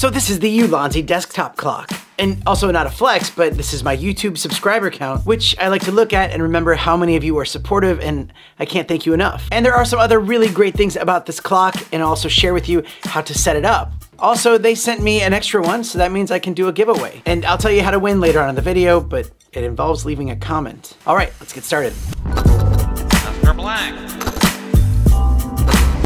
So this is the Ulanzi desktop clock. And also not a flex, but this is my YouTube subscriber count, which I like to look at and remember how many of you are supportive and I can't thank you enough. And there are some other really great things about this clock and I'll also share with you how to set it up. Also, they sent me an extra one, so that means I can do a giveaway. And I'll tell you how to win later on in the video, but it involves leaving a comment. All right, let's get started.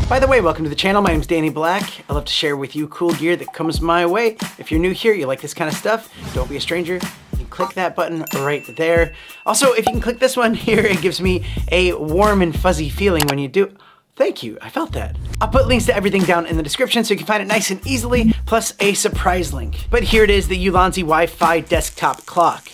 By the way, welcome to the channel. My name's Danny Black. I love to share with you cool gear that comes my way. If you're new here, you like this kind of stuff, don't be a stranger. You can click that button right there. Also, if you can click this one here, it gives me a warm and fuzzy feeling when you do. Thank you, I felt that. I'll put links to everything down in the description so you can find it nice and easily, plus a surprise link. But here it is, the Ulanzi Wi-Fi desktop clock.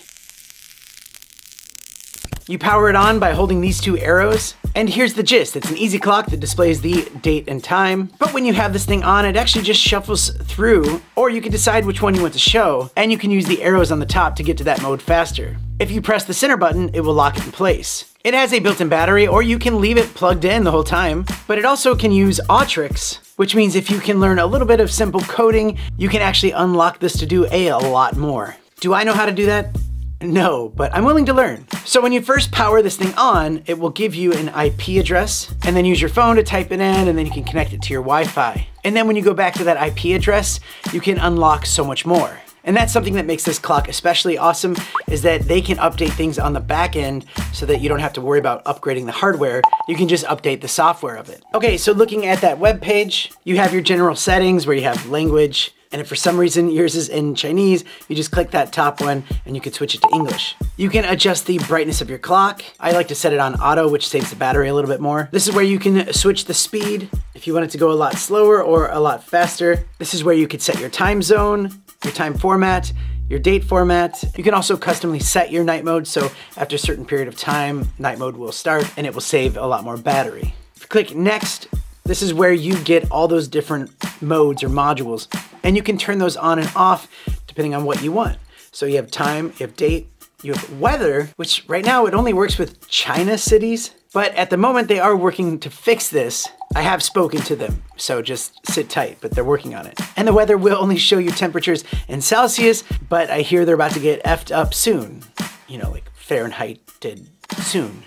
You power it on by holding these two arrows, and here's the gist. It's an easy clock that displays the date and time, but when you have this thing on, it actually just shuffles through, or you can decide which one you want to show, and you can use the arrows on the top to get to that mode faster. If you press the center button, it will lock it in place. It has a built-in battery, or you can leave it plugged in the whole time, but it also can use Awtrix, which means if you can learn a little bit of simple coding, you can actually unlock this to do a, a lot more. Do I know how to do that? No, but I'm willing to learn. So when you first power this thing on, it will give you an IP address, and then use your phone to type it in, and then you can connect it to your Wi-Fi. And then when you go back to that IP address, you can unlock so much more. And that's something that makes this clock especially awesome is that they can update things on the back end so that you don't have to worry about upgrading the hardware. You can just update the software of it. Okay, so looking at that web page, you have your general settings where you have language, and if for some reason yours is in Chinese, you just click that top one and you can switch it to English. You can adjust the brightness of your clock. I like to set it on auto, which saves the battery a little bit more. This is where you can switch the speed if you want it to go a lot slower or a lot faster. This is where you could set your time zone, your time format, your date format. You can also customly set your night mode, so after a certain period of time, night mode will start and it will save a lot more battery. If you click next, this is where you get all those different modes or modules, and you can turn those on and off depending on what you want. So you have time, you have date, you have weather, which right now it only works with China cities, but at the moment they are working to fix this. I have spoken to them, so just sit tight, but they're working on it. And the weather will only show you temperatures in Celsius, but I hear they're about to get effed up soon. You know, like Fahrenheit did soon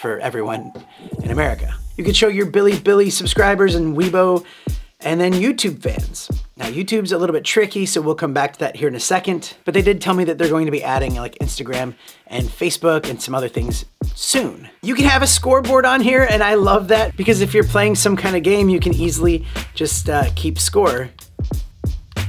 for everyone in America. You could show your Bilibili subscribers and Weibo and then YouTube fans. Now YouTube's a little bit tricky, so we'll come back to that here in a second, but they did tell me that they're going to be adding like Instagram and Facebook and some other things soon. You can have a scoreboard on here, and I love that because if you're playing some kind of game, you can easily just uh, keep score.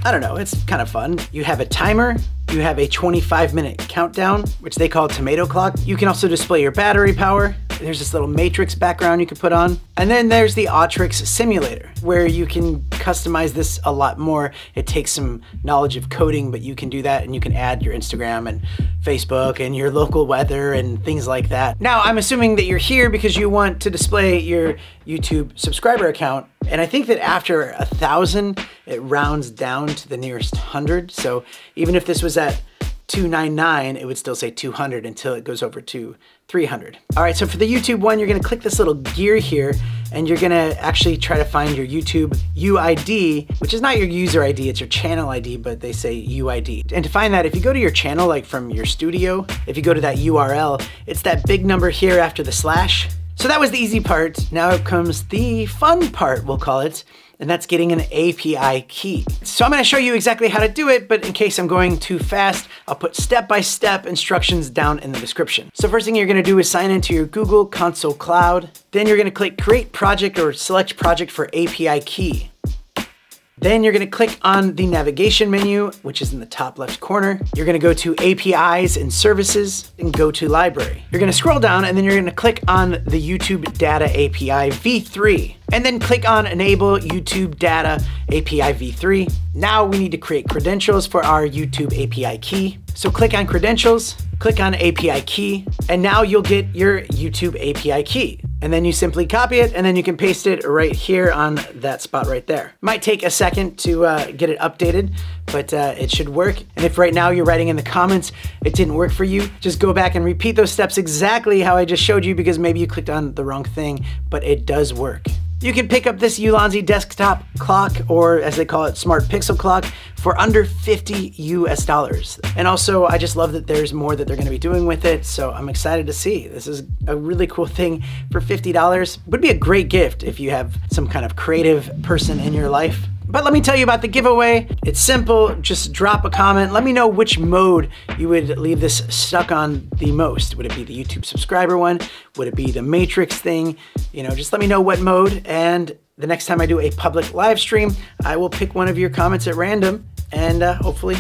I don't know, it's kind of fun. You have a timer, you have a 25 minute countdown, which they call tomato clock. You can also display your battery power. There's this little matrix background you can put on. And then there's the Awtrix simulator, where you can customize this a lot more. It takes some knowledge of coding, but you can do that and you can add your Instagram and Facebook and your local weather and things like that. Now, I'm assuming that you're here because you want to display your YouTube subscriber account. And I think that after a thousand, it rounds down to the nearest hundred. So even if this was at 299, it would still say 200 until it goes over to 300. All right, so for the YouTube one, you're gonna click this little gear here and you're gonna actually try to find your YouTube UID, which is not your user ID, it's your channel ID, but they say UID. And to find that, if you go to your channel, like from your studio, if you go to that URL, it's that big number here after the slash. So that was the easy part. Now comes the fun part, we'll call it and that's getting an API key. So I'm gonna show you exactly how to do it, but in case I'm going too fast, I'll put step-by-step -step instructions down in the description. So first thing you're gonna do is sign into your Google Console Cloud. Then you're gonna click Create Project or select Project for API Key. Then you're gonna click on the navigation menu, which is in the top left corner. You're gonna go to APIs and Services and go to Library. You're gonna scroll down and then you're gonna click on the YouTube Data API v3 and then click on Enable YouTube Data API v3. Now we need to create credentials for our YouTube API key. So click on Credentials, click on API key, and now you'll get your YouTube API key. And then you simply copy it and then you can paste it right here on that spot right there. Might take a second to uh, get it updated, but uh, it should work. And if right now you're writing in the comments, it didn't work for you, just go back and repeat those steps exactly how I just showed you because maybe you clicked on the wrong thing, but it does work. You can pick up this Ulanzi desktop clock, or as they call it, smart pixel clock, for under 50 US dollars. And also, I just love that there's more that they're gonna be doing with it, so I'm excited to see. This is a really cool thing for $50. Would be a great gift if you have some kind of creative person in your life. But let me tell you about the giveaway. It's simple, just drop a comment. Let me know which mode you would leave this stuck on the most. Would it be the YouTube subscriber one? Would it be the Matrix thing? You know, just let me know what mode and the next time I do a public live stream, I will pick one of your comments at random and uh, hopefully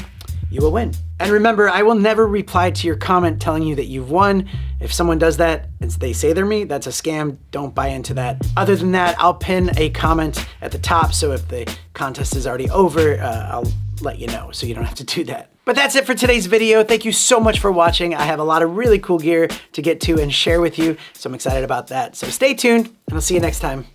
you will win. And remember, I will never reply to your comment telling you that you've won. If someone does that and they say they're me, that's a scam. Don't buy into that. Other than that, I'll pin a comment at the top. So if the contest is already over, uh, I'll let you know so you don't have to do that. But that's it for today's video. Thank you so much for watching. I have a lot of really cool gear to get to and share with you. So I'm excited about that. So stay tuned and I'll see you next time.